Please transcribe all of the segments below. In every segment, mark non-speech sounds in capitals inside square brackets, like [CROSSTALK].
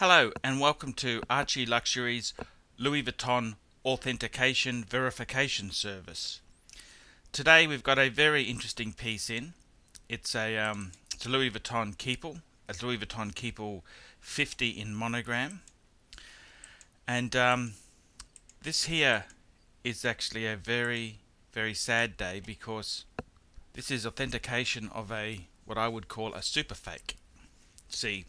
Hello and welcome to Archie Luxury's Louis Vuitton Authentication Verification Service. Today we've got a very interesting piece in. It's a, um, it's a Louis Vuitton Keepall, a Louis Vuitton Keepall 50 in monogram. And um, this here is actually a very, very sad day because this is authentication of a what I would call a super fake. See,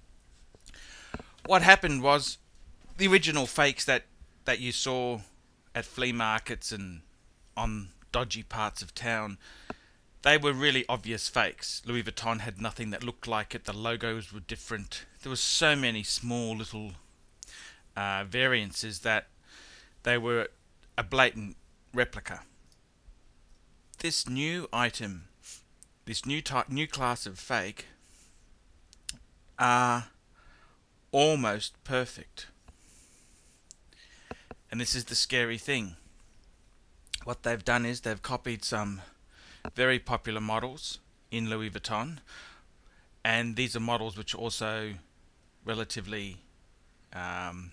what happened was the original fakes that that you saw at flea markets and on dodgy parts of town they were really obvious fakes. Louis Vuitton had nothing that looked like it. The logos were different. There were so many small little uh, variances that they were a blatant replica. This new item, this new type, new class of fake, are almost perfect. And this is the scary thing. What they've done is they've copied some very popular models in Louis Vuitton, and these are models which are also relatively um,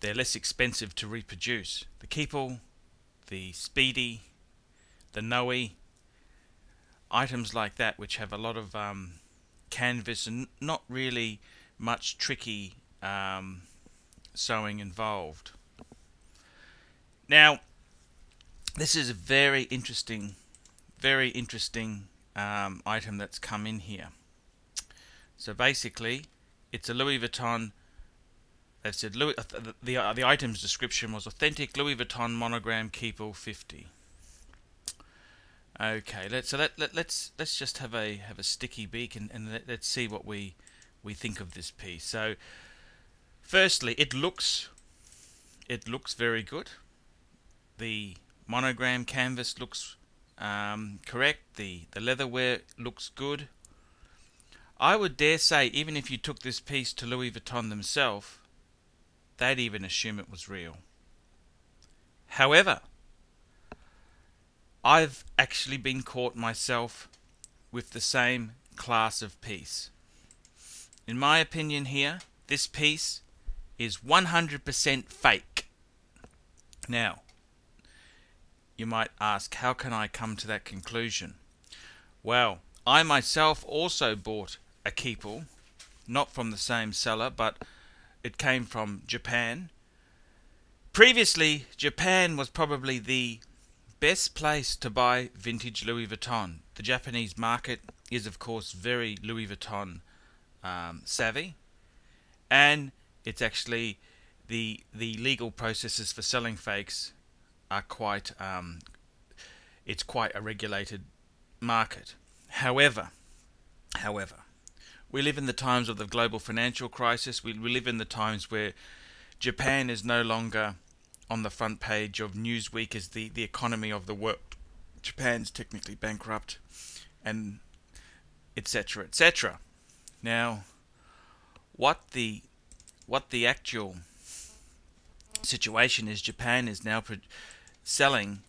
they're less expensive to reproduce. The Keepall, the Speedy, the Noe, items like that which have a lot of um, canvas and not really much tricky um, sewing involved. Now, this is a very interesting, very interesting um, item that's come in here. So basically, it's a Louis Vuitton. They've said Louis, uh, the, the, uh, the item's description was authentic Louis Vuitton monogram Keepall 50. Okay, let so let, let let's let's just have a have a sticky beak and, and let, let's see what we we think of this piece. So, firstly, it looks it looks very good. The monogram canvas looks um, correct. The the leatherware looks good. I would dare say, even if you took this piece to Louis Vuitton themselves, they'd even assume it was real. However, I've actually been caught myself with the same class of piece. In my opinion here, this piece is 100% fake. Now, you might ask, how can I come to that conclusion? Well, I myself also bought a Keepall, not from the same seller, but it came from Japan. Previously, Japan was probably the best place to buy vintage Louis Vuitton. The Japanese market is, of course, very Louis Vuitton um, savvy, and it's actually the the legal processes for selling fakes are quite um, it's quite a regulated market. However, however, we live in the times of the global financial crisis. We, we live in the times where Japan is no longer on the front page of Newsweek as the, the economy of the world. Japan's technically bankrupt, and etc. etc. Now, what the what the actual situation is, Japan is now selling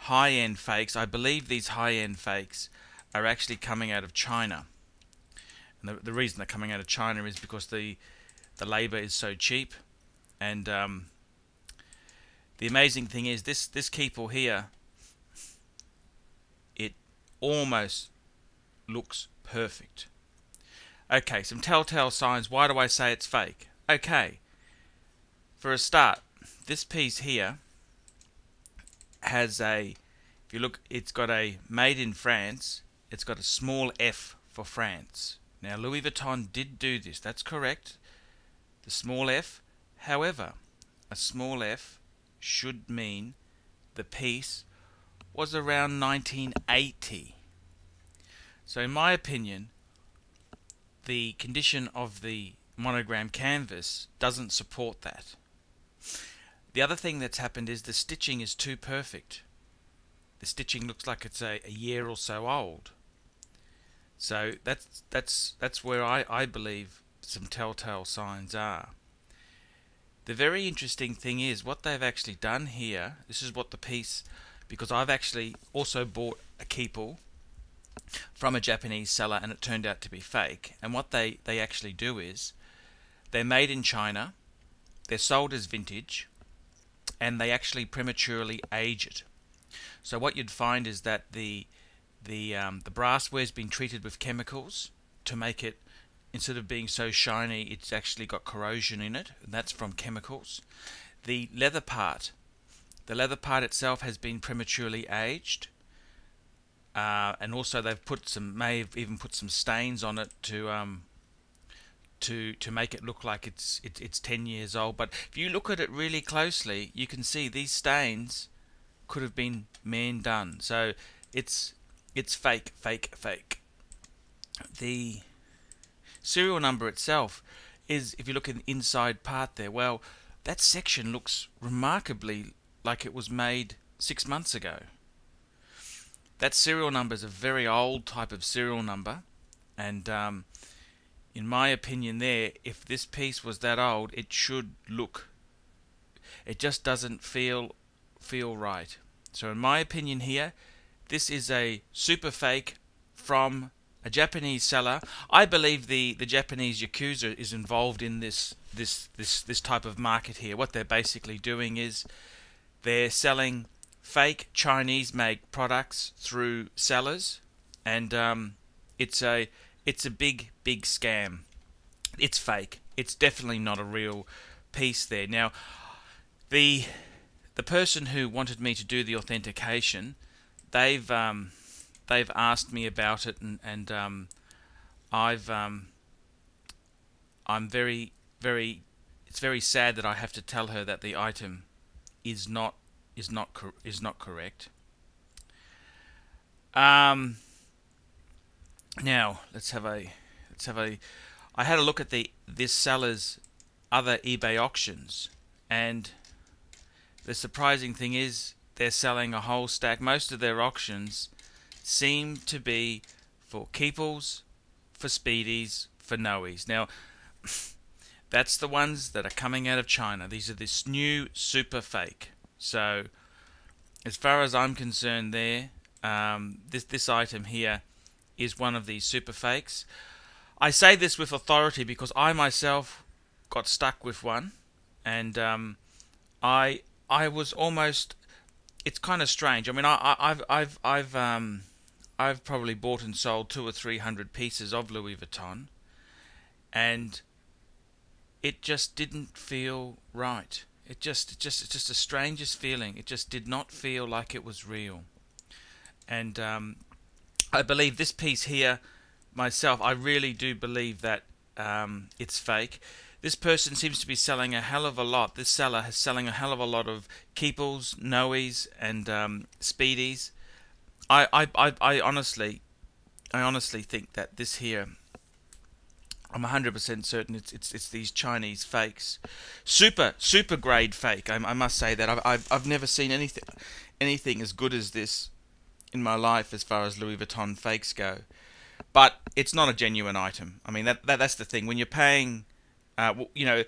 high-end fakes. I believe these high-end fakes are actually coming out of China. And the, the reason they're coming out of China is because the the labor is so cheap, and um, the amazing thing is this this Keepall here. It almost looks perfect. Okay, some telltale signs. Why do I say it's fake? Okay, for a start, this piece here has a, if you look, it's got a made in France, it's got a small f for France. Now, Louis Vuitton did do this, that's correct. The small f, however, a small f should mean the piece was around 1980. So, in my opinion, the condition of the monogram canvas doesn't support that. The other thing that's happened is the stitching is too perfect. The stitching looks like it's a, a year or so old. So that's that's that's where I, I believe some telltale signs are. The very interesting thing is what they've actually done here. This is what the piece, because I've actually also bought a Keepall from a Japanese seller and it turned out to be fake. And what they, they actually do is they're made in China, they're sold as vintage, and they actually prematurely age it. So what you'd find is that the the um, the brassware's been treated with chemicals to make it instead of being so shiny, it's actually got corrosion in it, and that's from chemicals. The leather part, the leather part itself has been prematurely aged, uh, and also they've put some may have even put some stains on it to um, to to make it look like it's it, it's 10 years old. But if you look at it really closely, you can see these stains could have been man done. So it's it's fake, fake, fake. The serial number itself is, if you look at the inside part there, well, that section looks remarkably like it was made six months ago. That serial number is a very old type of serial number, and um, in my opinion, there, if this piece was that old, it should look. It just doesn't feel feel right. So, in my opinion, here, this is a super fake from a Japanese seller. I believe the, the Japanese yakuza is involved in this this this this type of market here. What they're basically doing is they're selling fake Chinese made products through sellers, and um, it's a it's a big, big scam. It's fake. It's definitely not a real piece there. Now, the the person who wanted me to do the authentication, they've um, they've asked me about it, and and um, I've um, I'm very very it's very sad that I have to tell her that the item is not is not is not correct. Um, now let's have a let's have a. I had a look at the this seller's other eBay auctions, and the surprising thing is they're selling a whole stack. Most of their auctions seem to be for Keepalls, for speedies, for noes. Now, [LAUGHS] that's the ones that are coming out of China. These are this new super fake. So, as far as I'm concerned, there, um, this this item here is one of these super fakes. I say this with authority because I myself got stuck with one, and um, I I was almost. It's kind of strange. I mean, I, I've I've I've um, I've probably bought and sold two or three hundred pieces of Louis Vuitton, and it just didn't feel right. It just, it just, it's just the strangest feeling. It just did not feel like it was real, and um, I believe this piece here myself. I really do believe that um, it's fake. This person seems to be selling a hell of a lot. This seller is selling a hell of a lot of Keepalls, Noes, and um, Speedies. I, I, I, I honestly, I honestly think that this here. I'm 100% certain it's it's it's these Chinese fakes, super super grade fake. I, I must say that I've, I've I've never seen anything anything as good as this in my life as far as Louis Vuitton fakes go. But it's not a genuine item. I mean, that, that that's the thing. When you're paying, uh, you know,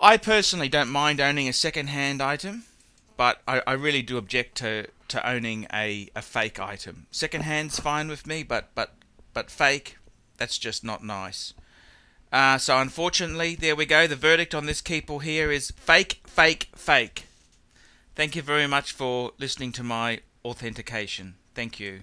I personally don't mind owning a second-hand item, but I, I really do object to, to owning a, a fake item. Second-hand's fine with me, but but but fake, that's just not nice. Uh, so unfortunately, there we go. The verdict on this Keepall here is fake, fake, fake. Thank you very much for listening to my authentication. Thank you.